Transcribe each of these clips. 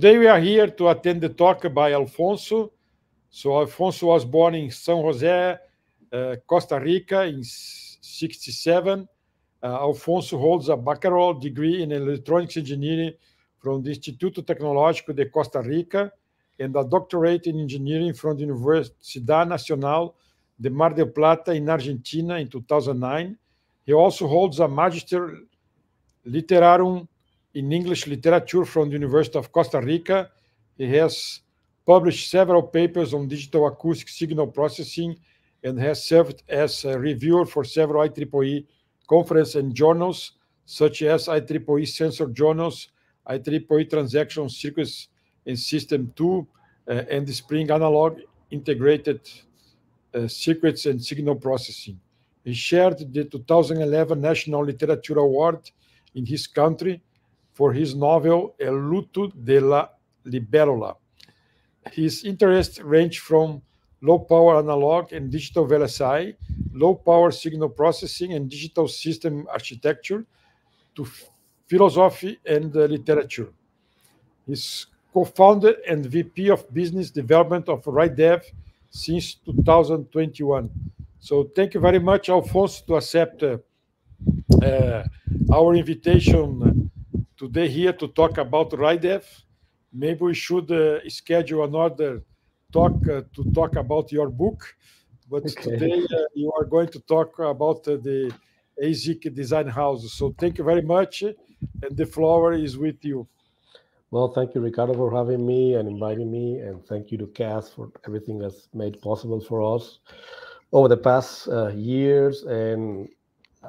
today we are here to attend the talk by Alfonso. So Alfonso was born in San Jose, uh, Costa Rica in 67. Uh, Alfonso holds a baccalaureate degree in electronics engineering from the Instituto Tecnológico de Costa Rica and a doctorate in engineering from the Universidad Nacional de Mar del Plata in Argentina in 2009. He also holds a Magister Literarum in English literature from the University of Costa Rica. He has published several papers on digital acoustic signal processing and has served as a reviewer for several IEEE conferences and journals, such as IEEE Sensor Journals, IEEE Transaction Circuits and System 2, uh, and the Spring Analog Integrated uh, Circuits and Signal Processing. He shared the 2011 National Literature Award in his country for his novel El Luto de la Libélula. His interests range from low power analog and digital VLSI, low power signal processing and digital system architecture, to philosophy and uh, literature. He's co-founder and VP of Business Development of Rydev since 2021. So thank you very much, Alfonso, to accept uh, uh, our invitation today here to talk about Rydev. Maybe we should uh, schedule another talk uh, to talk about your book, but okay. today uh, you are going to talk about uh, the ASIC design house. So thank you very much, and the floor is with you. Well, thank you, Ricardo, for having me and inviting me, and thank you to CAS for everything that's made possible for us over the past uh, years. And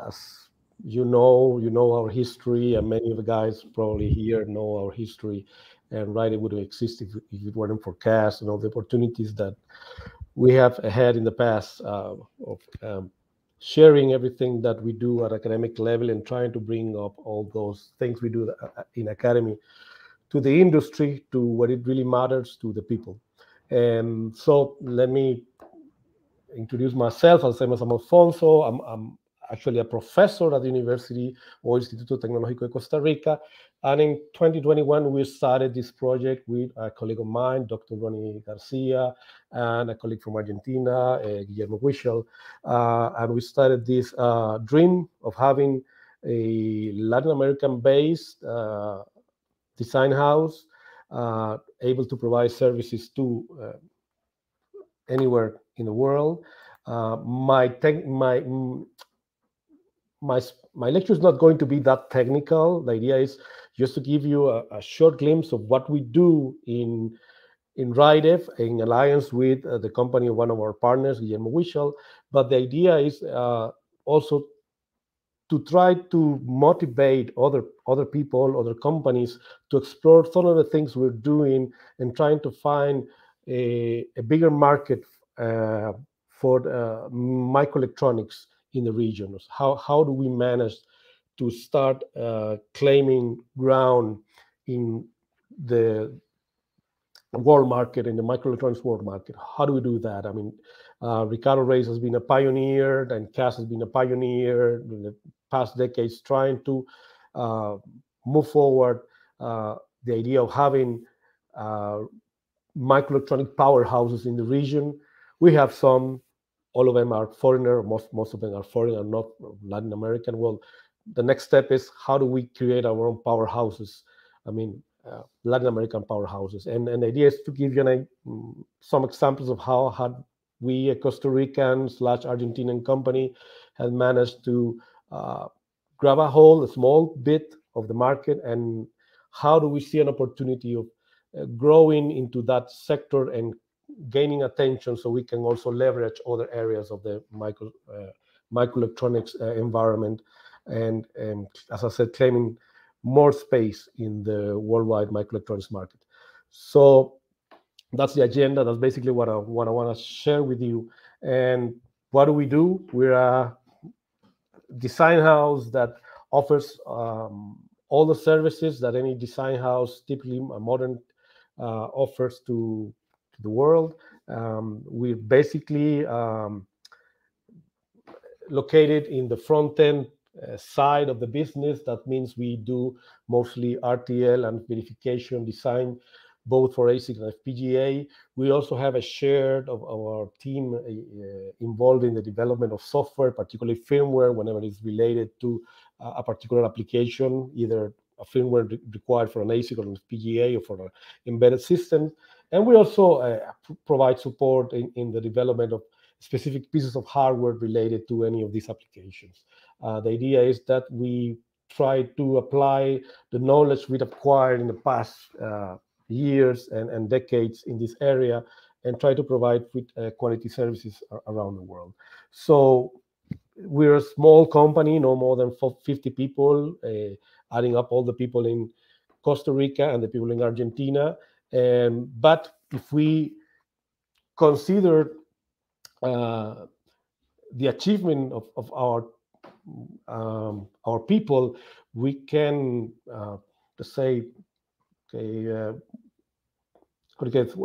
as you know, you know our history, and many of the guys probably here know our history. And right, it would have existed if, if it weren't for CAS and all the opportunities that we have had in the past uh, of um, sharing everything that we do at academic level and trying to bring up all those things we do uh, uh, in academy to the industry, to what it really matters to the people. And so let me introduce myself. I'll say myself Alfonso. I'm, I'm actually a professor at the University or Instituto Tecnológico de Costa Rica. And in 2021, we started this project with a colleague of mine, Dr. Ronnie Garcia, and a colleague from Argentina, uh, Guillermo Wischel. Uh, and we started this uh, dream of having a Latin American-based uh, design house uh, able to provide services to uh, anywhere in the world. my, tech, my my my lecture is not going to be that technical. The idea is just to give you a, a short glimpse of what we do in in Rydev in alliance with uh, the company of one of our partners, Guillermo Wischel. But the idea is uh, also to try to motivate other other people, other companies to explore some of the things we're doing and trying to find a, a bigger market uh, for uh, microelectronics in the regions? How, how do we manage to start uh, claiming ground in the world market, in the microelectronics world market? How do we do that? I mean, uh, Ricardo Reis has been a pioneer, and CAS has been a pioneer in the past decades trying to uh, move forward uh, the idea of having uh, microelectronic powerhouses in the region. We have some all of them are foreigner. Most most of them are foreign and not Latin American. Well, the next step is how do we create our own powerhouses? I mean, uh, Latin American powerhouses. And, and the idea is to give you an, mm, some examples of how had we, a Costa Rican slash Argentinian company, had managed to uh, grab a hold, a small bit of the market, and how do we see an opportunity of uh, growing into that sector and gaining attention so we can also leverage other areas of the micro uh, microelectronics uh, environment and and as i said claiming more space in the worldwide microelectronics market. So that's the agenda. That's basically what i what i want to share with you. And what do we do? We're a design house that offers um, all the services that any design house typically modern uh, offers to the world. Um, we're basically um, located in the front end uh, side of the business. That means we do mostly RTL and verification design, both for ASIC and FPGA. We also have a shared of our team uh, involved in the development of software, particularly firmware, whenever it's related to uh, a particular application, either a firmware re required for an ASIC or an FPGA or for an embedded system. And we also uh, provide support in, in the development of specific pieces of hardware related to any of these applications. Uh, the idea is that we try to apply the knowledge we've acquired in the past uh, years and, and decades in this area and try to provide with uh, quality services around the world. So we're a small company, no more than 50 people, uh, adding up all the people in Costa Rica and the people in Argentina. Um, but if we consider uh, the achievement of, of our um, our people, we can uh, say, okay, uh,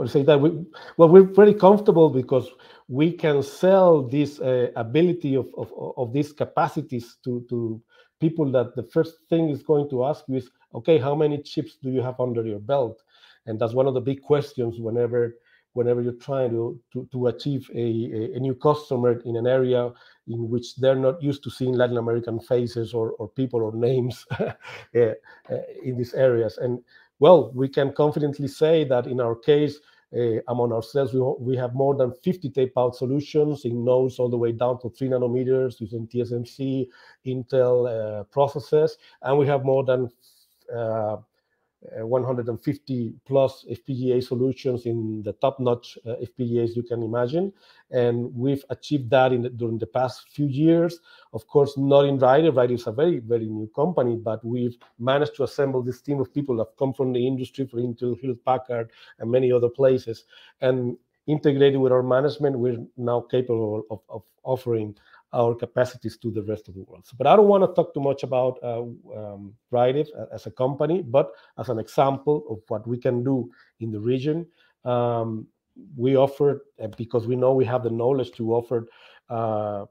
say that? We well we're pretty comfortable because we can sell this uh, ability of, of, of these capacities to to people that the first thing is going to ask you is okay how many chips do you have under your belt and that's one of the big questions whenever whenever you're trying to, to, to achieve a, a, new customer in an area in which they're not used to seeing Latin American faces or, or people or names uh, in these areas. And well, we can confidently say that in our case, uh, among ourselves, we, we have more than 50 tape-out solutions in nodes all the way down to three nanometers using TSMC, Intel uh, processes, and we have more than uh, 150 plus FPGA solutions in the top-notch uh, FPGAs you can imagine, and we've achieved that in the, during the past few years. Of course, not in Rydev. Rydev is a very, very new company, but we've managed to assemble this team of people that come from the industry, for Intel, Hewlett Packard, and many other places, and integrated with our management, we're now capable of, of offering our capacities to the rest of the world. So, but I don't want to talk too much about uh, um, as a company, but as an example of what we can do in the region. Um, we offer, because we know we have the knowledge to offer uh,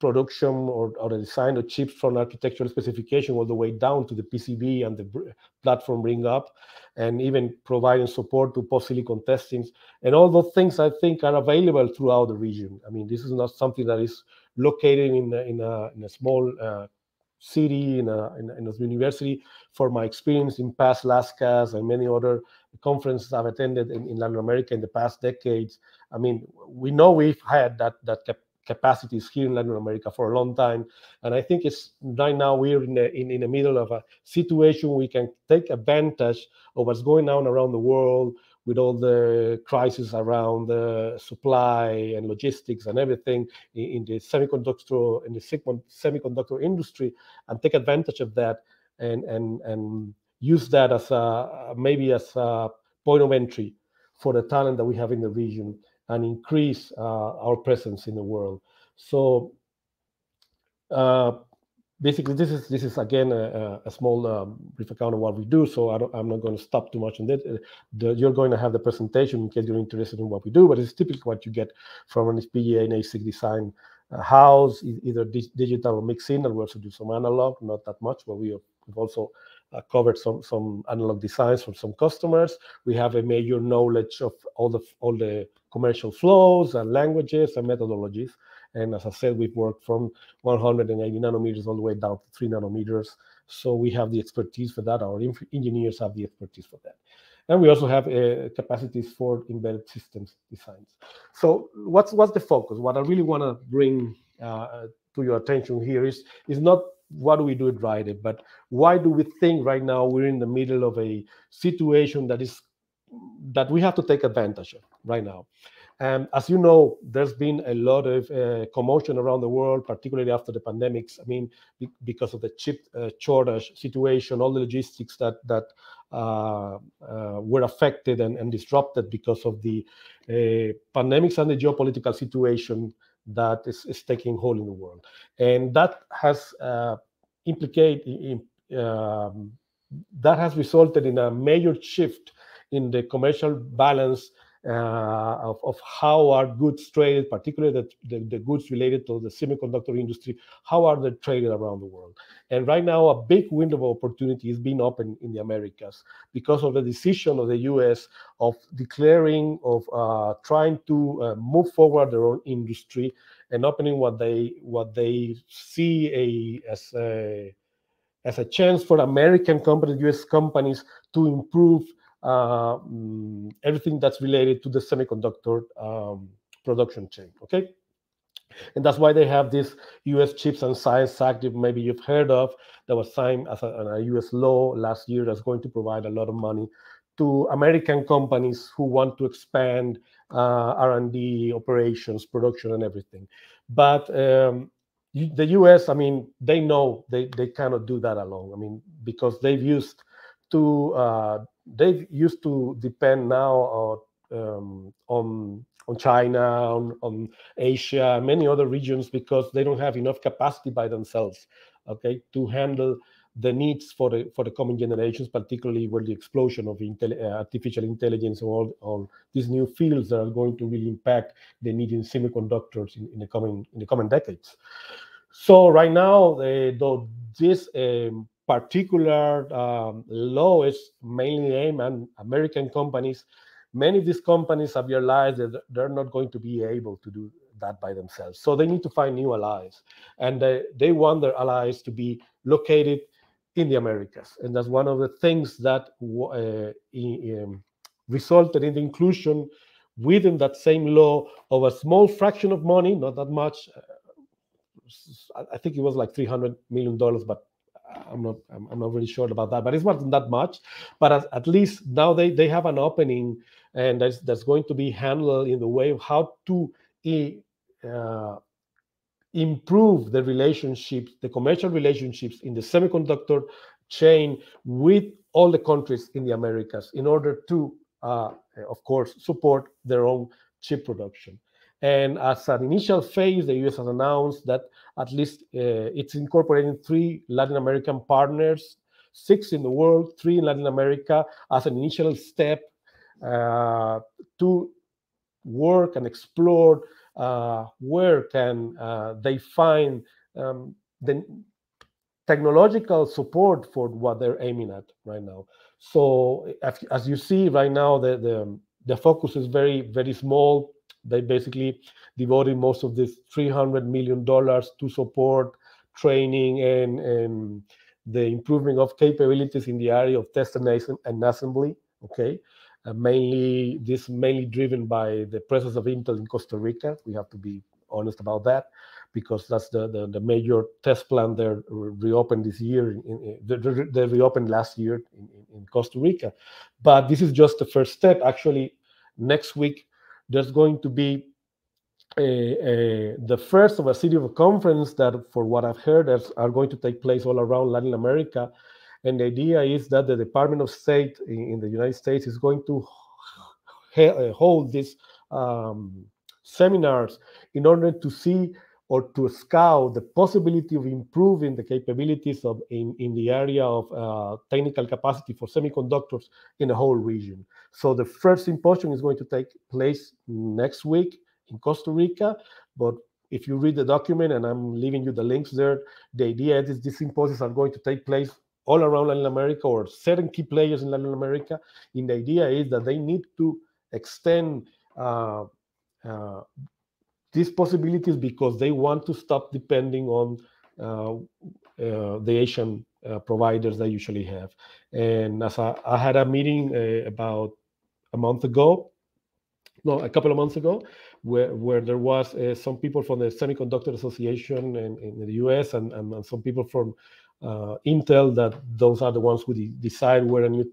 production or, or design of chips from architectural specification all the way down to the PCB and the platform bring up, and even providing support to post-silicon testings. And all those things I think are available throughout the region. I mean, this is not something that is located in in a, in a small uh, city, in a, in a, in, a, university. For my experience in past LASCAs and many other conferences I've attended in, in Latin America in the past decades, I mean, we know we've had that, that capacities here in Latin America for a long time. And I think it's right now we're in the, in, in the middle of a situation we can take advantage of what's going on around the world with all the crisis around the supply and logistics and everything in, the semiconductor in the semiconductor industry and take advantage of that and and and use that as a maybe as a point of entry for the talent that we have in the region and increase uh, our presence in the world. So uh, basically this is this is again a, a small um, brief account of what we do so I am not going to stop too much on that uh, the, you're going to have the presentation in case you're interested in what we do but it's typically what you get from an FPGA and ASIC design uh, house either digital or mixed signal we also do some analog not that much but we have also uh, covered some some analog designs from some customers we have a major knowledge of all the all the commercial flows and languages and methodologies and as I said, we've worked from 180 nanometers all the way down to three nanometers. So we have the expertise for that. Our engineers have the expertise for that. And we also have uh, capacities for embedded systems designs. So what's what's the focus? What I really want to bring uh, to your attention here is is not what do we do at right? but why do we think right now we're in the middle of a situation that is that we have to take advantage of right now. And as you know, there's been a lot of uh, commotion around the world, particularly after the pandemics. I mean, be because of the chip uh, shortage situation, all the logistics that that uh, uh were affected and, and, disrupted because of the uh, pandemics and the geopolitical situation that is, is, taking hold in the world, and that has uh, um, that has resulted in a major shift in the commercial balance of, of how are goods traded, particularly the, the, the, goods related to the semiconductor industry, how are they traded around the world. And right now, a big window of opportunity is being opened in the Americas because of the decision of the US of declaring, of uh, trying to uh, move forward their own industry and opening what they what they see a, as a as a chance for American companies, US companies to improve uh, mm, everything that's related to the semiconductor um, production chain. Okay. And that's why they have this U.S. Chips and Science Act, maybe you've heard of, that was signed as a, a U.S. law last year that's going to provide a lot of money to American companies who want to expand uh, R&D operations, production, and everything. But um, the U.S., I mean, they know they, they cannot do that alone. I mean, because they've used to uh, they used to depend now um, on on China, on, on Asia, many other regions because they don't have enough capacity by themselves, okay, to handle the needs for the for the coming generations, particularly with the explosion of uh, artificial intelligence and all, all these new fields that are going to really impact the need in semiconductors in, in the coming in the coming decades. So right now, uh, though this um, particular um, law is mainly aimed at American companies. Many of these companies have realized that they're not going to be able to do that by themselves. So they need to find new allies. And they, they want their allies to be located in the Americas. And that's one of the things that uh, in, um, resulted in the inclusion within that same law of a small fraction of money, not that much. Uh, I think it was like $300 million, but I'm not I'm, not really sure about that, but it's not that much. But at, least now they they have an opening, and that's that's going to be handled in the way of how to uh, improve the relationships, the commercial relationships in the semiconductor chain with all the countries in the Americas in order to, uh, of course, support their own chip production. And as an initial phase, the US has announced that at least uh, it's incorporating three Latin American partners, six in the world, three in Latin America, as an initial step uh, to work and explore uh, where can uh, they find um, the technological support for what they're aiming at right now. So as you see right now, the, the, the focus is very, very small they basically devoted most of this $300 million to support training and, and the improvement of capabilities in the area of test and, assembly. Okay, uh, mainly this mainly driven by the presence of Intel in Costa Rica. We have to be honest about that because that's the, the, the major test plant there reopened this year. In, in, they, they reopened last year in, in Costa Rica, but this is just the first step. Actually, next week there's going to be a, a, the first of a series of conferences that, for what I've heard, are going to take place all around Latin America. And the idea is that the Department of State in, in the United States is going to uh, hold these um, seminars in order to see or to scout the possibility of improving the capabilities of in, in the area of uh, technical capacity for semiconductors in the whole region. So the first symposium is going to take place next week in Costa Rica, but if you read the document, and I'm leaving you the links there, the idea is these symposiums are going to take place all around Latin America or certain key players in Latin America. And the idea is that they need to extend uh, uh, these possibilities because they want to stop depending on uh, uh, the Asian uh, providers they usually have. And as I, I had a meeting uh, about a month ago, no, a couple of months ago, where, where there was uh, some people from the Semiconductor Association in, in the US and, and, and, some people from uh, Intel that those are the ones who de decide where a new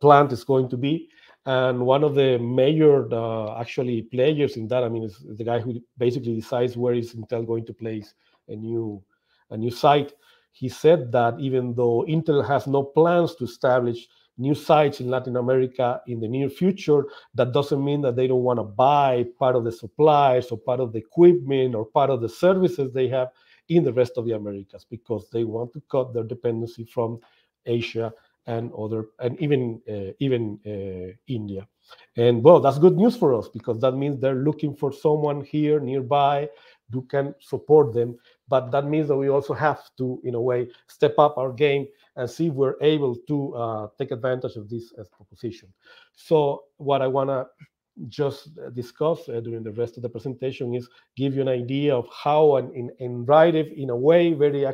plant is going to be. And one of the major uh, actually players in that, I mean, is the guy who basically decides where is Intel going to place a new a new site. He said that even though Intel has no plans to establish new sites in Latin America in the near future, that doesn't mean that they don't want to buy part of the supplies or part of the equipment or part of the services they have in the rest of the Americas because they want to cut their dependency from Asia and other, and even uh, even uh, India. And well, that's good news for us because that means they're looking for someone here nearby who can support them. But that means that we also have to, in a way, step up our game and see if we're able to uh, take advantage of this as proposition. So what I want to just discuss uh, during the rest of the presentation is give you an idea of how and in, in in a way, very uh,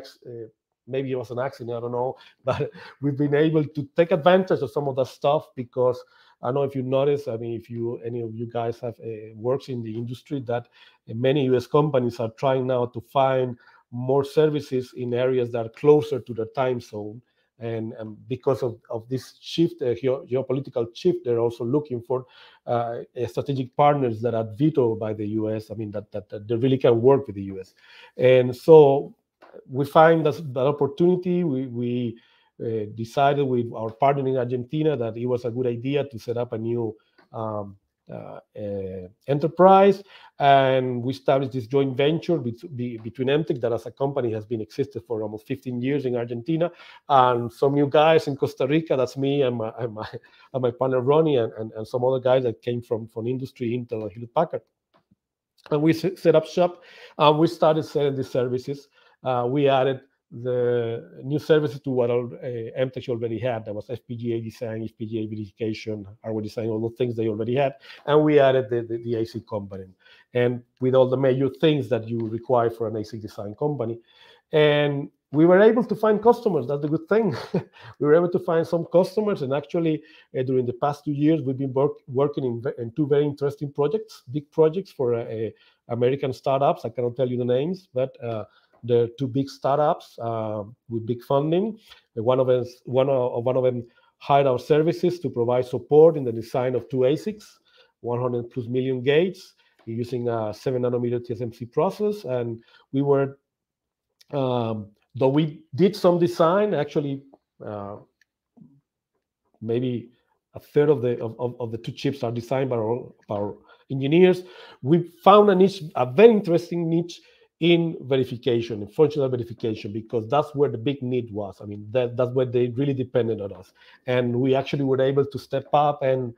maybe it was an accident, I don't know, but we've been able to take advantage of some of that stuff because I don't know if you notice, I mean, if you any of you guys have uh, works in the industry that many US companies are trying now to find more services in areas that are closer to the time zone and, and because of, of this shift, uh, geopolitical shift, they're also looking for uh, strategic partners that are vetoed by the U.S. I mean, that, that, that they really can work with the U.S. And so we find that, that opportunity. We, we uh, decided with our partner in Argentina that it was a good idea to set up a new um, uh, uh, enterprise, and we established this joint venture between Emtech, that as a company has been existed for almost 15 years in Argentina, and some new guys in Costa Rica. That's me and my and my, and my partner Ronnie, and, and, and some other guys that came from from industry, Intel and Hewlett Packard. And we set up shop, and we started selling these services. Uh, we added the new services to what uh, Emtech already had. That was FPGA design, FPGA verification, hardware design, all the things they already had. And we added the, the, the ASIC component and with all the major things that you require for an ASIC design company. And we were able to find customers. That's the good thing. we were able to find some customers. And actually, uh, during the past two years, we've been work, working in, in, two very interesting projects, big projects for uh, American startups. I cannot tell you the names, but uh, the two big startups uh, with big funding. One of them, one of, one of them hired our services to provide support in the design of two ASICs, 100 plus million gates, using a seven nanometer TSMC process. And we were, um, though we did some design, actually, uh, maybe a third of the of, of the two chips are designed by our, our engineers. We found a niche, a very interesting niche in verification, in functional verification, because that's where the big need was. I mean, that, that's where they really depended on us. And we actually were able to step up and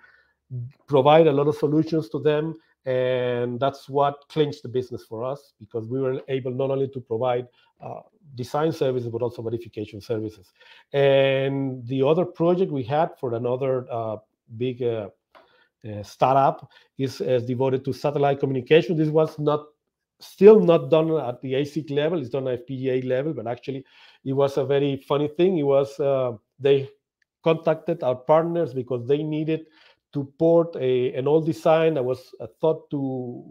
provide a lot of solutions to them. And that's what clinched the business for us because we were able not only to provide uh, design services, but also verification services. And the other project we had for another uh, big uh, uh startup is, is devoted to satellite communication. This was not still not done at the ASIC level. It's done at FPGA level, but actually, it was a very funny thing. It was uh, they contacted our partners because they needed to port a, an old design that was uh, thought to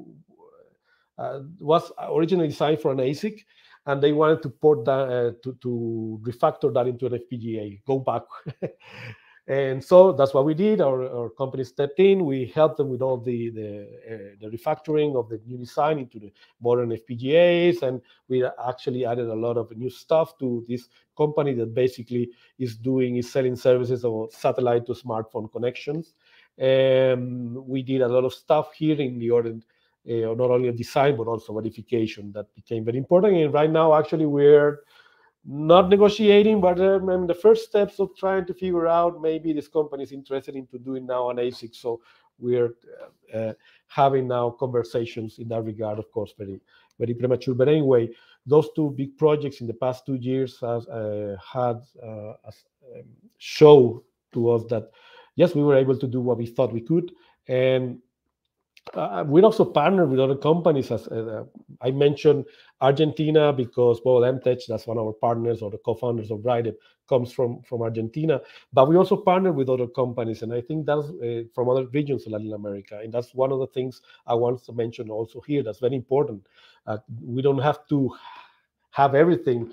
uh, was originally designed for an ASIC, and they wanted to port that uh, to, to refactor that into an FPGA, go back. And so that's what we did. Our, our company stepped in. We helped them with all the the, uh, the refactoring of the new design into the modern FPGAs, and we actually added a lot of new stuff to this company that basically is doing is selling services of satellite to smartphone connections. And we did a lot of stuff here in the order. Uh, not only a design but also verification that became very important. And right now, actually, we're not negotiating, but um, the first steps of trying to figure out maybe this company is interested into doing now an ASIC. So we're uh, uh, having now conversations in that regard, of course, very very premature. But anyway, those two big projects in the past two years has uh, had uh, um, show to us that yes, we were able to do what we thought we could, and uh, we also partner with other companies. As uh, I mentioned, Argentina because well, Emtech, that's one of our partners or the co-founders of Rydev, comes from from Argentina. But we also partner with other companies, and I think that's uh, from other regions of Latin America. And that's one of the things I want to mention also here. That's very important. Uh, we don't have to have everything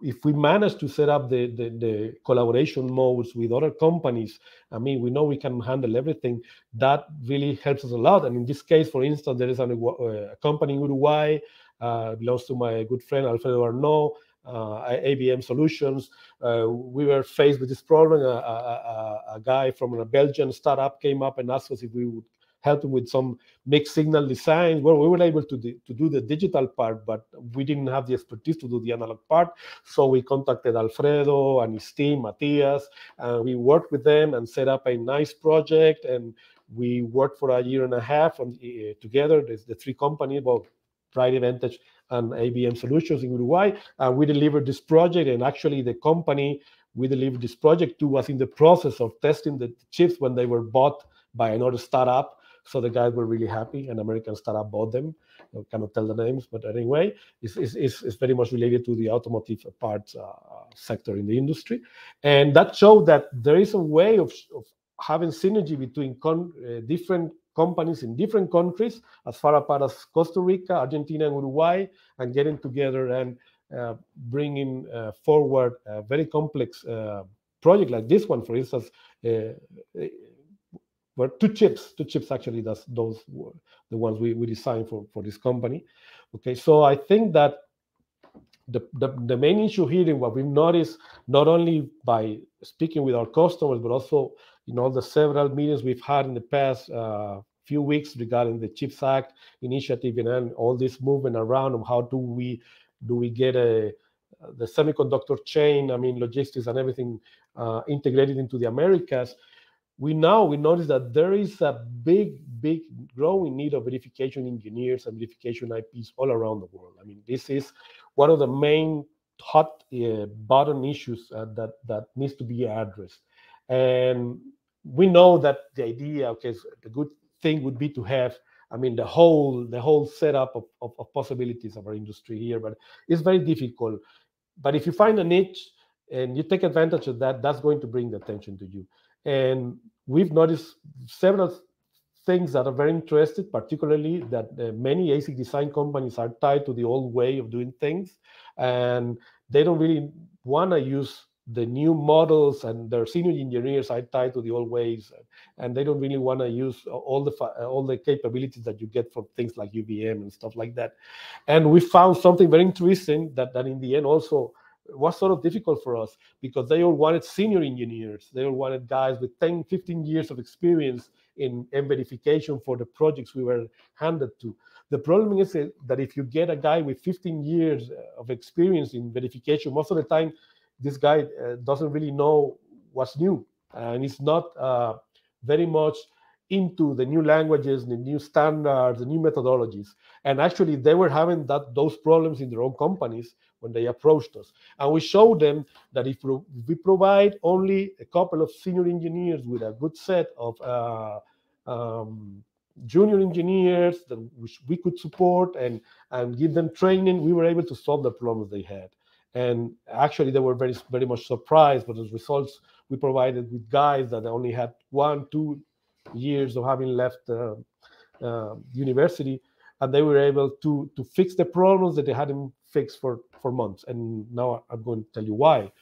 if we manage to set up the, the, the, collaboration modes with other companies, I mean, we know we can handle everything. That really helps us a lot. And in this case, for instance, there is uh, a company in Uruguay, uh, belongs to my good friend Alfredo Arnaud, uh, ABM Solutions. Uh, we were faced with this problem. A, a, a, guy from a Belgian startup came up and asked us if we would helping with some mixed signal design where we were able to, to do the digital part, but we didn't have the expertise to do the analog part. So we contacted Alfredo and his team, Matias, and we worked with them and set up a nice project. And we worked for a year and a half on, uh, together. There's the three companies, well, Pride Vantage and ABM Solutions in Uruguay. And we delivered this project, and actually the company we delivered this project to was in the process of testing the chips when they were bought by another startup. So the guys were really happy. An American startup bought them. I cannot tell the names, but anyway, it's, it's, it's very much related to the automotive parts uh, sector in the industry. And that showed that there is a way of, of having synergy between con, uh, different companies in different countries, as far apart as Costa Rica, Argentina, and Uruguay, and getting together and uh, bringing uh, forward a very complex uh, project like this one, for instance, were two chips, two chips actually, that's those were the ones we, we designed for, for this company. Okay, so I think that the, the, the main issue here in what we've noticed, not only by speaking with our customers, but also in all the several meetings we've had in the past uh, few weeks regarding the CHIPS Act initiative and all this movement around of how do we do we get a the semiconductor chain, I mean, logistics and everything uh, integrated into the Americas, we now we notice that there is a big, big growing need of verification engineers and verification IPs all around the world. I mean, this is one of the main hot uh, button issues uh, that that needs to be addressed. And we know that the idea, okay, so the good thing would be to have I mean, the whole the whole setup of, of, of, possibilities of our industry here, but it's very difficult. But if you find a niche and you take advantage of that, that's going to bring the attention to you. And we've noticed several things that are very interested, particularly that uh, many ASIC design companies are tied to the old way of doing things, and they don't really want to use the new models and their senior engineers are tied to the old ways. And they don't really want to use all the all the capabilities that you get from things like UVM and stuff like that. And we found something very interesting that that in the end also was sort of difficult for us because they all wanted senior engineers. They all wanted guys with 10 15 years of experience in verification for the projects we were handed to. The problem is that if you get a guy with 15 years of experience in verification most of the time this guy uh, doesn't really know what's new. And it's not uh, very much into the new languages, the new standards, the new methodologies. And actually, they were having that those problems in their own companies when they approached us. And we showed them that if we provide only a couple of senior engineers with a good set of uh, um, junior engineers that we could support and, and give them training, we were able to solve the problems they had. And actually, they were very, very much surprised by the results we provided with guys that only had one, two years of having left uh, uh, university, and they were able to to fix the problems that they hadn't fixed for for months. And now I'm going to tell you why.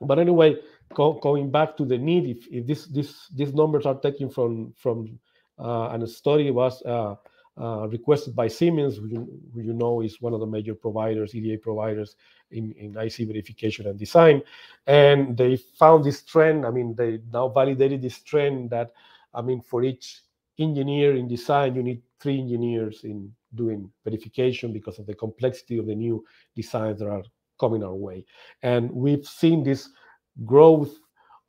But anyway, go, going back to the need, if, if this this these numbers are taken from from uh, and a study was uh, uh, requested by Siemens, who you, who you, know is one of the major providers, EDA providers in, in IC verification and design. And they found this trend. I mean, they now validated this trend that, I mean, for each engineer in design, you need three engineers in doing verification because of the complexity of the new designs that are coming our way. And we've seen this growth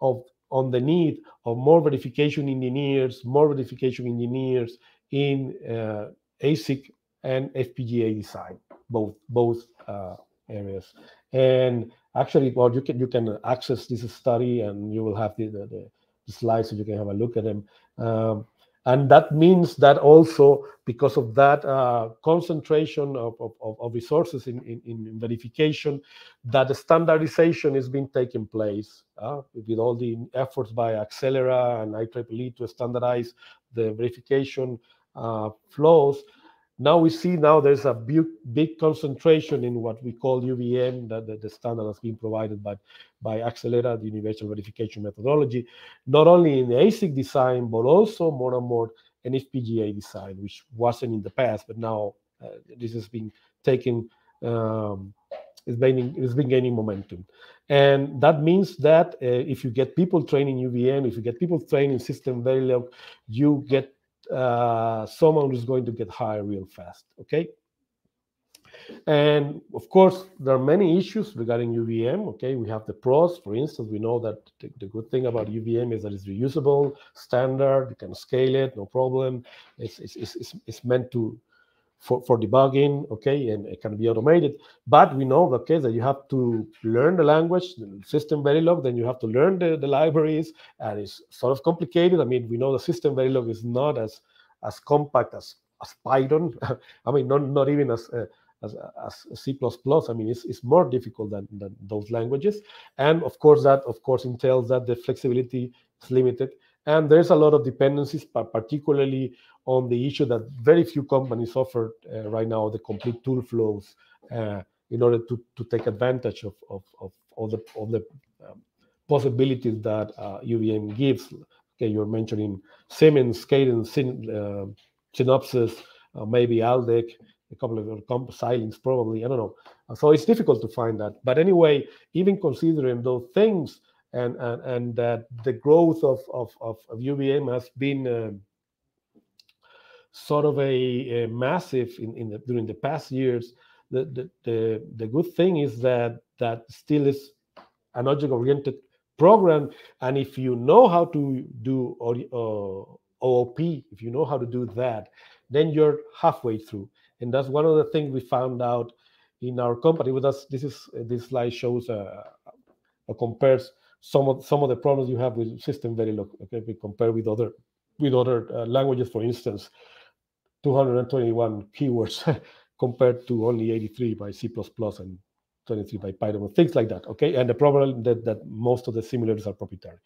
of on the need of more verification engineers, more verification engineers, in uh, ASIC and FPGA design, both both uh, areas. And actually, well, you can you can access this study, and you will have the the, the slides, so you can have a look at them. Um, and that means that also because of that uh, concentration of, of, of, resources in, in, in, verification that standardization is being taking place uh, with all the efforts by Accellera and IEEE to standardize the verification uh, flows. Now we see now there's a big, big concentration in what we call UVM, that the, the standard has been provided by, by Accellera, the universal verification methodology, not only in the ASIC design, but also more and more in FPGA design, which wasn't in the past, but now uh, this has been taken, um, it's, been, it's been gaining momentum. And that means that uh, if you get people training UVM, if you get people training system Verilog, you get uh, someone who's going to get hired real fast. Okay. And of course, there are many issues regarding UVM. Okay, we have the pros. For instance, we know that the, the, good thing about UVM is that it's reusable, standard. You can scale it, no problem. It's it's, it's, it's meant to for, for debugging, okay, and it can be automated. But we know, okay, that you have to learn the language, the system Verilog, then you have to learn the, the libraries, and it's sort of complicated. I mean, we know the system Verilog is not as as compact as as Python. I mean, not not even as uh, as, as C++. I mean, it's, it's more difficult than, than those languages. And of course, that of course entails that the flexibility is limited. And there's a lot of dependencies, but particularly on the issue that very few companies offer uh, right now the complete tool flows uh, in order to, to take advantage of, of, of all the, all the um, possibilities that uh, UVM gives. Okay, you're mentioning Siemens, Cadence, Syn, uh, Synopsys, uh, maybe Aldec, a couple of comp Xilinx probably i don't know so it's difficult to find that but anyway even considering those things and and, and that the growth of, of, of, of uvm has been uh, sort of a, a massive in, in the, during the past years. The, the, the the good thing is that that still is an object oriented program. And if you know how to do uh, oop if you know how to do that then you're halfway through. And that's one of the things we found out in our company with us. This is this slide shows uh, or compares some of some of the problems you have with system Verilog okay we compare with other with other uh, languages for instance 221 keywords compared to only 83 by c++ and 23 by python things like that okay? And the problem that, that most of the simulators are proprietary.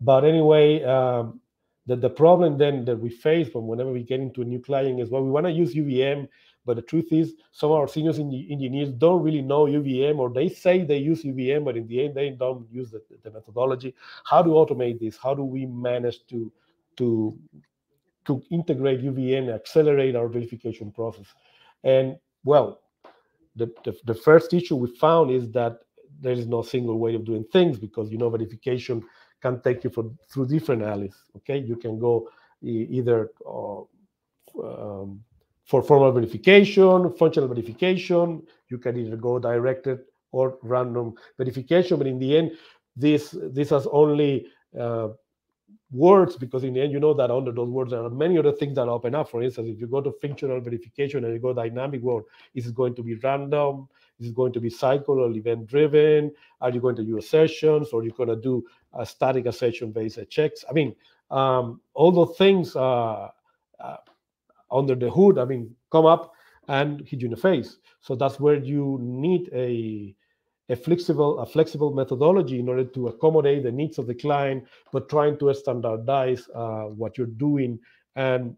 But anyway um, the, the problem then that we face from whenever we get into a new client is well we want to use uvm but the truth is, some of our senior engineers don't really know UVM, or they say they use UVM, but in the end, they don't use the, the methodology. How to automate this? How do we manage to to to integrate UVM, and accelerate our verification process? And well, the, the, the first issue we found is that there is no single way of doing things because you know verification can take you for, through different alleys. Okay, you can go either uh, um, for formal verification, functional verification, you can either go directed or random verification. But in the end, this this has only uh, words because in the end, you know that under those words there are many other things that open up. For instance, if you go to functional verification and you go dynamic world, is it going to be random? Is it going to be cycle or event driven? Are you going to use sessions or are you going to do a static assertion based checks? I mean, um, all those things uh, uh, under the hood, I mean, come up and hit you in the face. So that's where you need a a flexible a flexible methodology in order to accommodate the needs of the client, but trying to standardize uh, what you're doing and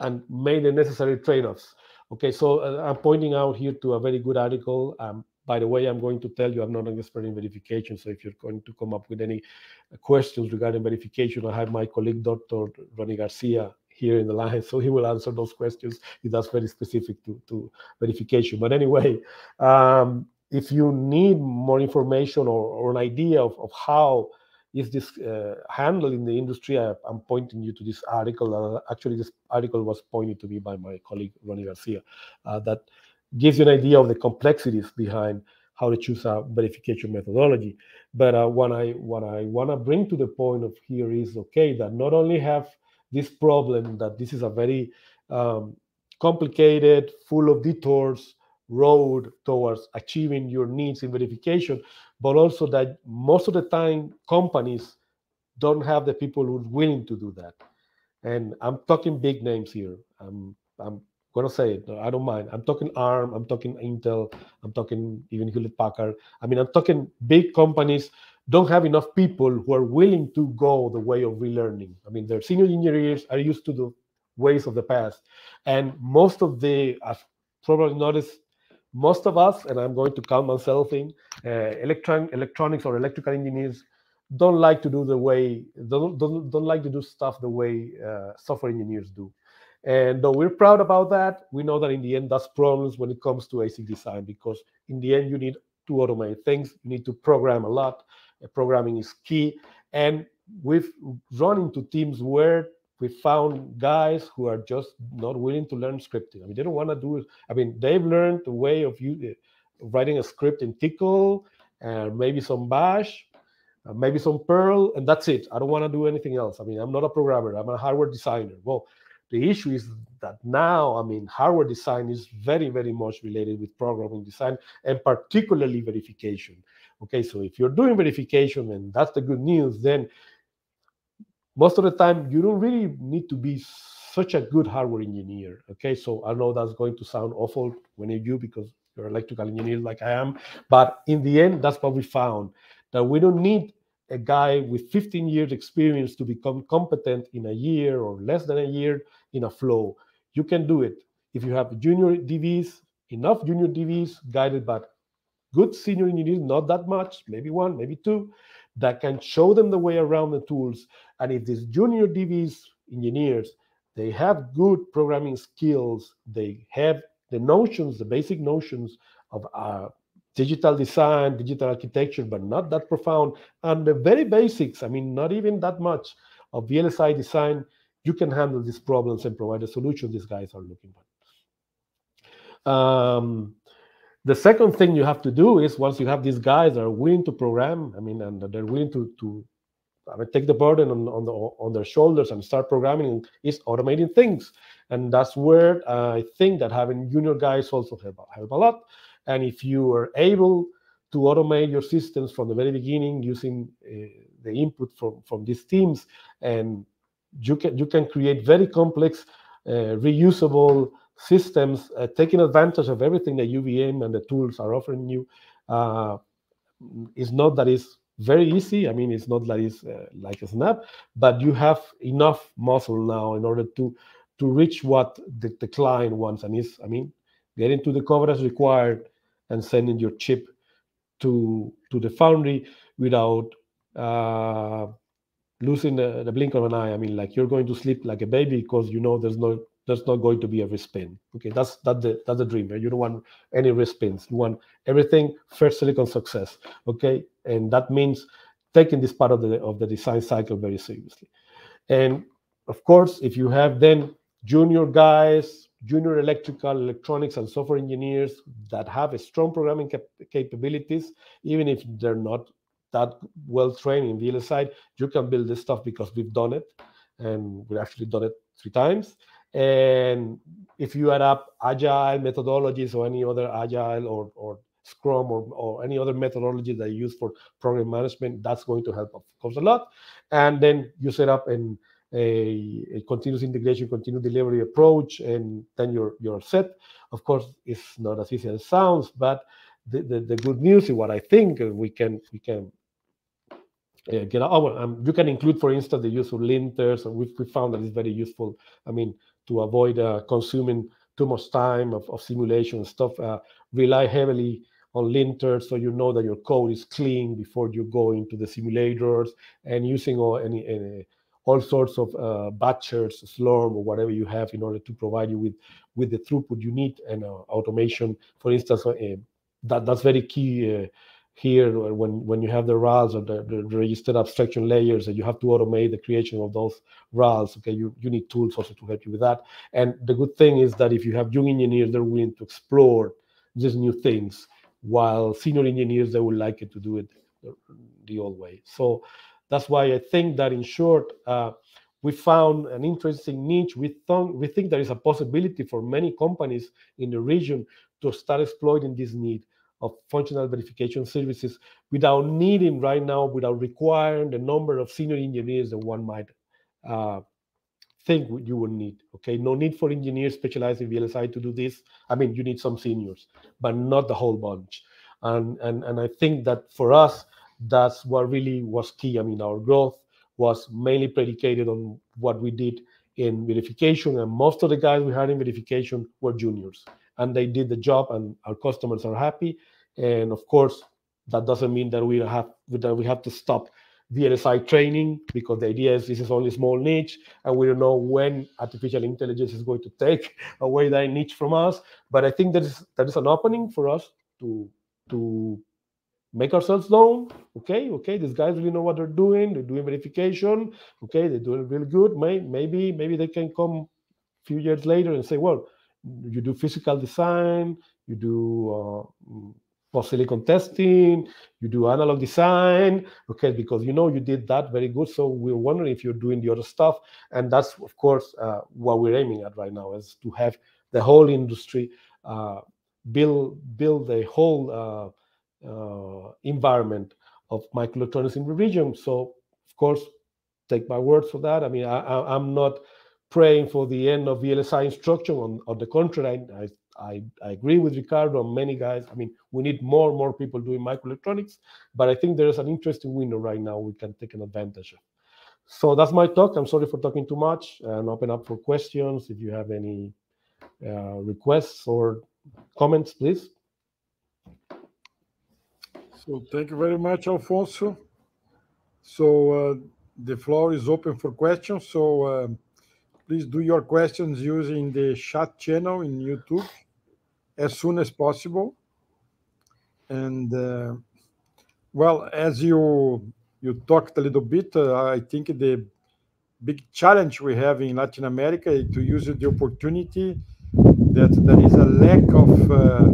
and make the necessary trade-offs. Okay, so uh, I'm pointing out here to a very good article. Um, by the way, I'm going to tell you I'm not an expert in verification. So if you're going to come up with any questions regarding verification, I have my colleague, Dr. Ronnie Garcia, here in the line, so he will answer those questions. That's very specific to, to verification. But anyway, um, if you need more information or, or an idea of, of how is this uh, handled in the industry, I, am pointing you to this article. Uh, actually, this article was pointed to me by my colleague Ronnie Garcia uh, that gives you an idea of the complexities behind how to choose a verification methodology. But uh, what I what I want to bring to the point of here is okay that not only have this problem that this is a very um, complicated, full of detours road towards achieving your needs in verification, but also that most of the time companies don't have the people who are willing to do that. And I'm talking big names here. I'm, I'm gonna say it. I don't mind. I'm talking ARM. I'm talking Intel. I'm talking even Hewlett Packard. I mean, I'm talking big companies don't have enough people who are willing to go the way of relearning. I mean, their senior engineers are used to the ways of the past. And most of the, I've probably noticed, most of us, and I'm going to count myself in, uh, electron, electronics or electrical engineers don't like to do the way, don't, don't, don't like to do stuff the way uh, software engineers do. And though we're proud about that, we know that in the end, that's problems when it comes to ASIC design, because in the end, you need to automate things, you need to program a lot, programming is key. And we've run into teams where we found guys who are just not willing to learn scripting. I mean, they don't want to do it. I mean, they've learned the way of uh, writing a script in Tcl and maybe some Bash, uh, maybe some Perl, and that's it. I don't want to do anything else. I mean, I'm not a programmer. I'm a hardware designer. Well, the issue is that now, I mean, hardware design is very, very much related with programming design and particularly verification. Okay, so if you're doing verification and that's the good news, then most of the time you don't really need to be such a good hardware engineer. Okay, so I know that's going to sound awful when you do because you're electrical engineer like I am, but in the end, that's what we found that we don't need a guy with 15 years experience to become competent in a year or less than a year in a flow. You can do it if you have junior DVs, enough junior DVs guided by good senior engineers, not that much, maybe one, maybe two, that can show them the way around the tools. And if these junior DVs engineers, they have good programming skills, they have the notions, the basic notions of uh, digital design, digital architecture, but not that profound. And the very basics, I mean, not even that much of VLSI design, you can handle these problems and provide the solution these guys are looking for. Um, the second thing you have to do is once you have these guys that are willing to program, I mean, and they're willing to to I mean, take the burden on, on, the, on their shoulders and start programming is automating things. And that's where uh, I think that having junior guys also help, help a lot. And if you are able to automate your systems from the very beginning using uh, the input from, from these teams, and you can you can create very complex, uh, reusable systems, uh, taking advantage of everything that UVM and the tools are offering you. Uh, it's not that it's very easy. I mean, it's not that it's uh, like a snap, but you have enough muscle now in order to to reach what the, the client wants. And is, I mean, getting to the coverage required and sending your chip to to the foundry without uh, losing the, the blink of an eye. I mean, like you're going to sleep like a baby because you know there's no there's not going to be a respin. Okay, that's that's the that's the dream. Right? You don't want any respins. You want everything first silicon success. Okay, and that means taking this part of the of the design cycle very seriously. And of course, if you have then junior guys, junior electrical, electronics, and software engineers that have a strong programming cap- capabilities, even if they're not that well trained in VLSI, you can build this stuff because we've done it, and we've actually done it three times. And if you add up agile methodologies or any other agile or, or Scrum or, or any other methodology that you use for program management, that's going to help, of course, a lot. And then you set up an a, a, continuous integration, continuous delivery approach, and then you're you're set. Of course, it's not as easy as it sounds, but the, the, the good news is what I think we can we can uh, get. Oh, um, you can include, for instance, the use of linters, we've we found that it's very useful. I mean, to avoid uh, consuming too much time of, of simulation stuff, uh, rely heavily on linters so you know that your code is clean before you go into the simulators and using all any, any all sorts of uh, batchers, Slurm, or whatever you have in order to provide you with with the throughput you need and uh, automation. For instance, uh, that that's very key uh, here when when you have the RALs or the, the, registered abstraction layers and you have to automate the creation of those RALs. Okay, you, you need tools also to help you with that. And the good thing is that if you have young engineers, they're willing to explore these new things, while senior engineers they would like it to do it the old way. So that's why I think that in short, uh, we found an interesting niche. We, thought, we think there is a possibility for many companies in the region to start exploiting this need of functional verification services without needing right now, without requiring the number of senior engineers that one might uh, think you would need. Okay, no need for engineers specialized in VLSI to do this. I mean, you need some seniors, but not the whole bunch. And and and I think that for us, that's what really was key. I mean, our growth was mainly predicated on what we did in verification, and most of the guys we had in verification were juniors, and they did the job, and our customers are happy. And of course, that doesn't mean that we have that we have to stop VLSI training because the idea is this is only small niche, and we don't know when artificial intelligence is going to take away that niche from us. But I think that is that is an opening for us to to make ourselves known. Okay, okay, these guys really know what they're doing. They're doing verification. Okay, they're doing really good. May, maybe maybe they can come a few years later and say, well, you do physical design, you do uh, post silicon testing, you do analog design, okay, because you know you did that very good. So we're wondering if you're doing the other stuff, and that's of course uh, what we're aiming at right now is to have the whole industry uh, build build a whole uh, uh, environment of microelectronics in the region. So of course, take my word for that. I mean, I, am not praying for the end of VLSI instruction. On, on the contrary, I, I, I, agree with Ricardo and many guys. I mean, we need more and more people doing microelectronics, but I think there is an interesting window right now we can take an advantage of. So that's my talk. I'm sorry for talking too much and open up for questions. If you have any uh, requests or comments, please. So thank you very much, Alfonso. So uh, the floor is open for questions. So uh, please do your questions using the chat channel in YouTube as soon as possible. And uh, well, as you you talked a little bit, uh, I think the big challenge we have in Latin America is to use the opportunity that there is a lack of uh,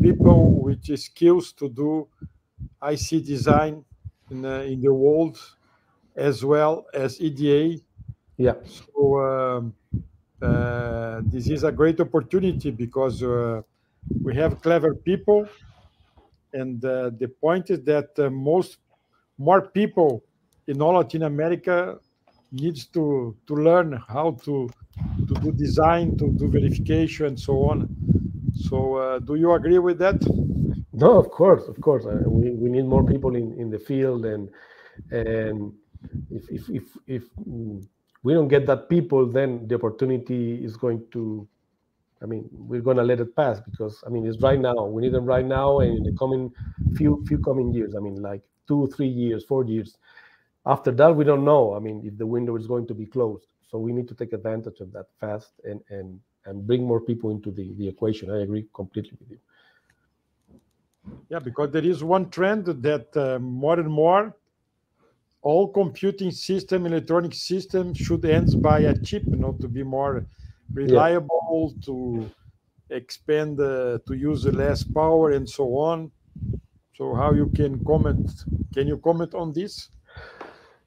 people with skills to do IC design in, uh, in the world, as well as EDA. Yeah. So um, uh, this is a great opportunity because uh, we have clever people, and uh, the point is that uh, most more people in all Latin America needs to to learn how to to do design, to do verification, and so on. So, uh, do you agree with that? No, of course, of course. Uh, we, we need more people in, in the field, and and if if if, if we don't get that people, then the opportunity is going to. I mean, we're going to let it pass because I mean it's right now. We need them right now, and in the coming few few coming years. I mean, like two, three years, four years. After that, we don't know. I mean, if the window is going to be closed. So we need to take advantage of that fast and and and bring more people into the the equation. I agree completely with you. Yeah, because there is one trend that uh, more and more all computing system, electronic system should end by a chip, you know, to be more reliable, yeah. to expand, uh, to use less power, and so on. So, how you can comment? Can you comment on this?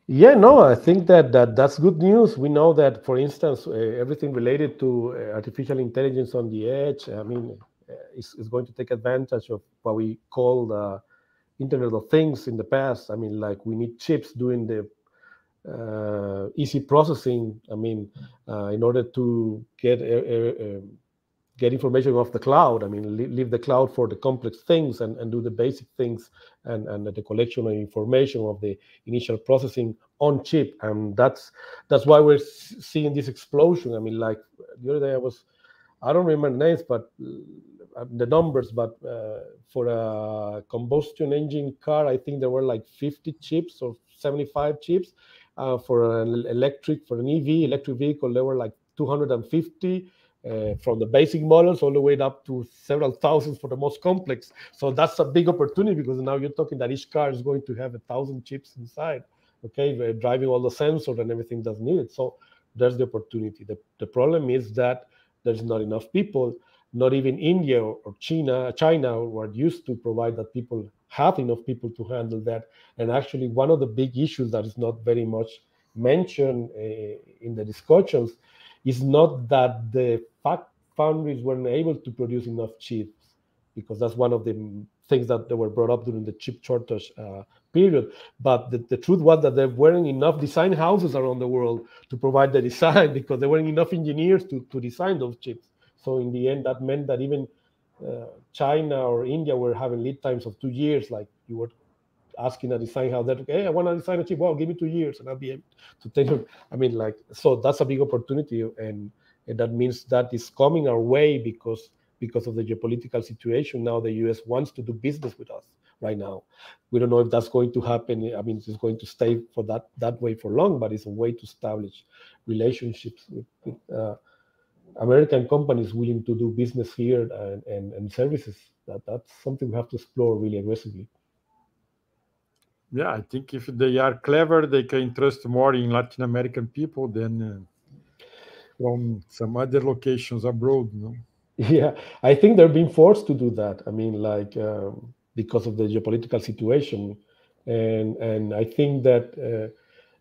Yeah, no, I think that, that that's good news. We know that, for instance, uh, everything related to uh, artificial intelligence on the edge, I mean, uh, is, is going to take advantage of what we call the Internet of Things in the past. I mean, like we need chips doing the uh, easy processing. I mean, uh, in order to get uh, get information off the cloud. I mean, leave the cloud for the complex things and, and do the basic things and, and the collection of information of the initial processing on chip. And that's that's why we're seeing this explosion. I mean, like the other day I was, I don't remember names, but uh, the numbers, but uh, for a combustion engine car, I think there were like 50 chips or 75 chips. Uh, for an electric, for an EV, electric vehicle, there were like 250 uh, from the basic models all the way up to several thousands for the most complex. So that's a big opportunity because now you're talking that each car is going to have a thousand chips inside, okay, We're driving all the sensors and everything that's needed. So there's the opportunity. The, the problem is that there's not enough people, not even India or China, China were used to provide that people have enough people to handle that. And actually, one of the big issues that is not very much mentioned uh, in the discussions is not that the foundries weren't able to produce enough chips, because that's one of the things that they were brought up during the chip shortage uh, period. But the, the, truth was that there weren't enough design houses around the world to provide the design because there weren't enough engineers to, to design those chips. So in the end, that meant that even uh, China or India were having lead times of two years, like you were asking a design house that hey, I want to design a chip. Well, give me two years and I'll be able to take it. I mean, like so that's a big opportunity, and, and that means that is coming our way because because of the geopolitical situation. Now the U.S. wants to do business with us right now. We don't know if that's going to happen. I mean, it's going to stay for that that way for long, but it's a way to establish relationships with, with uh, American companies willing to do business here and, and, and services. That that's something we have to explore really aggressively. yeah, I think if they are clever, they can trust more in Latin American people than uh, from some other locations abroad. No? Yeah, I think they're being forced to do that. I mean, like um, because of the geopolitical situation, and and I think that uh,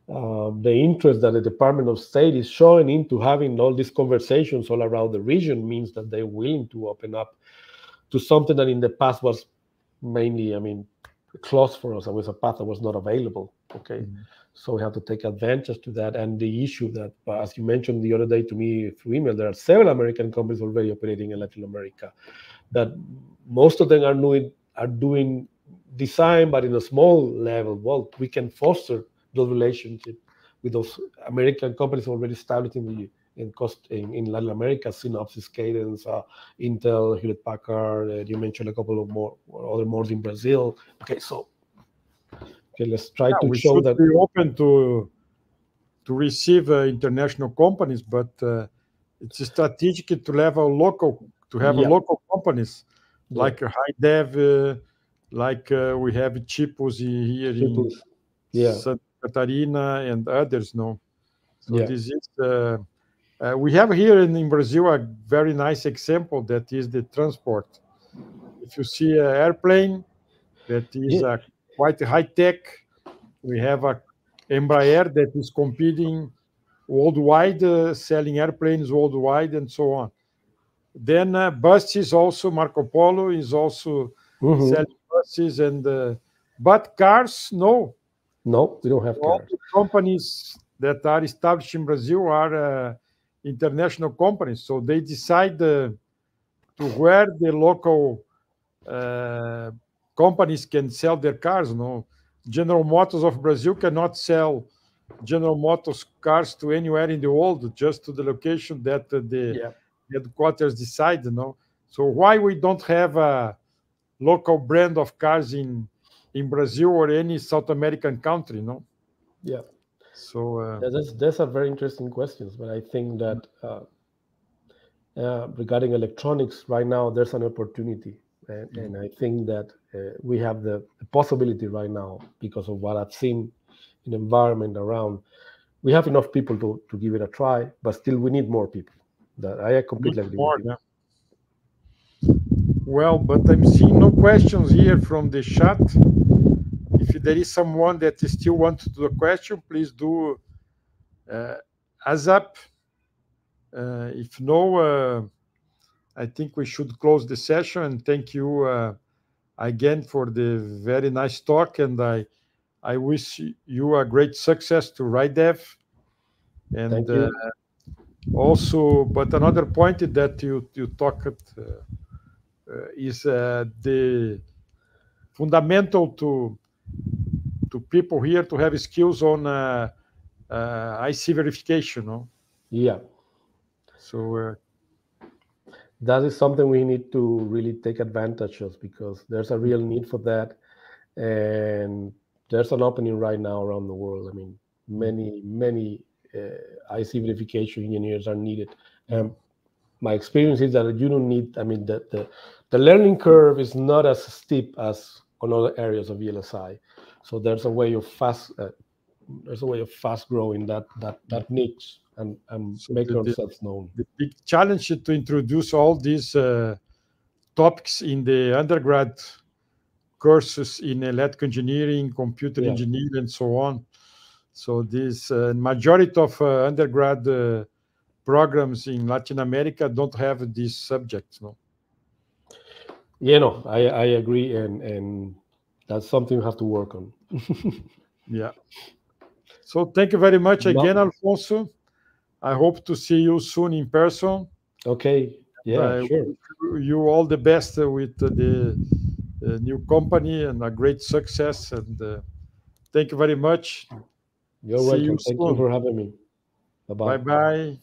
um, the interest that the Department of State is showing into having all these conversations all around the region means that they're willing to open up to something that in the past was mainly, I mean, closed for us and was a path that was not available. Okay. Mm-hmm. So we have to take advantage to that. And the issue that, uh, as you mentioned the other day to me through email, there are several American companies already operating in Latin America. That most of them are doing are doing design, but in a small level. Well, we can foster those relationships with those American companies already established in the in cost in, in Latin America, Synopsys, Cadence, uh, Intel, Hewlett Packard. Uh, you mentioned a couple of more other more in Brazil. Okay, so okay, let's try yeah, to we show should that be open to to receive uh, international companies, but uh, it's strategic to have a local to have yeah. a local companies yeah. like Rydev, uh, like uh, we have Chipus here Chipus. in yeah. Santa Catarina and others. No, so this is uh, we have here in, in, Brazil a very nice example that is the transport. If you see an airplane that is yeah. quite high tech, we have a Embraer that is competing worldwide, uh, selling airplanes worldwide, and so on. Then uh, buses also Marcopolo is also mm-hmm. selling buses and uh, but cars no. No, we don't have All cars. the companies that are established in Brazil are uh, international companies. So they decide uh, to where the local uh, companies can sell their cars. No, General Motors of Brazil cannot sell General Motors cars to anywhere in the world, just to the location that uh, the yeah. headquarters decide. No, so why we don't have a local brand of cars in in Brazil or any South American country? No. Yeah. So uh, that's that's a very interesting questions, but I think that uh, uh, regarding electronics right now, there's an opportunity, and, mm-hmm. and I think that uh, we have the, the, possibility right now because of what I've seen in the environment around. We have enough people to, to give it a try, but still we need more people. That I completely agree. More, yeah. Well, but I'm seeing no questions here from the chat. If there is someone that still wants to do a question, please do uh, ASAP. Uh, if no, uh, I think we should close the session and thank you uh, again for the very nice talk. And I, I wish you a great success to Rydev. And uh, also, but another point that you you talked uh, uh, is the fundamental to to people here to have skills on uh, uh, IC verification. No? Yeah. So uh, that is something we need to really take advantage of because there's a real need for that, and there's an opening right now around the world. I mean, many many uh, IC verification engineers are needed. And my experience is that you don't need. I mean, the the, the learning curve is not as steep as on other areas of VLSI. So there's a way of fast uh, there's a way of fast growing that that that niche and, and so make the, ourselves known. The big challenge is to introduce all these uh, topics in the undergrad courses in electrical engineering, computer yeah. engineering, and so on. So this uh, majority of uh, undergrad uh, programs in Latin America don't have these subjects. No. Yeah, no, I, I agree, and and that's something we have to work on. yeah. So thank you very much again, Alfonso. I hope to see you soon in person. Okay. Yeah, uh, sure. You all the best with the new company and a great success. And uh, thank you very much. You're see welcome. You thank you for having me. Bye-bye. Bye-bye.